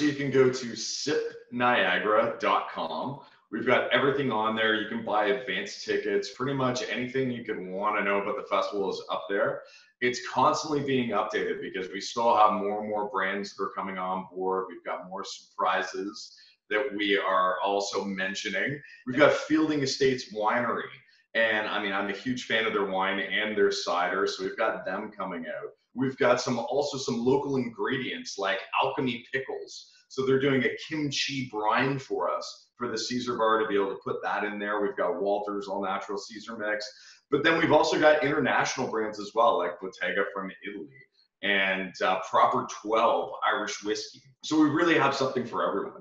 You can go to sipniagara.com. We've got everything on there. You can buy advance tickets. Pretty much anything you could want to know about the festival is up there. It's constantly being updated because we still have more and more brands that are coming on board. We've got more surprises that we are also mentioning. We've got Fielding Estates Winery. And I mean, I'm a huge fan of their wine and their cider, so we've got them coming out. We've got some also some local ingredients like alchemy pickles. So they're doing a kimchi brine for us for the Caesar bar to be able to put that in there. We've got Walter's all natural Caesar mix, but then we've also got international brands as well, like Bottega from Italy and uh, Proper 12 Irish whiskey. So we really have something for everyone.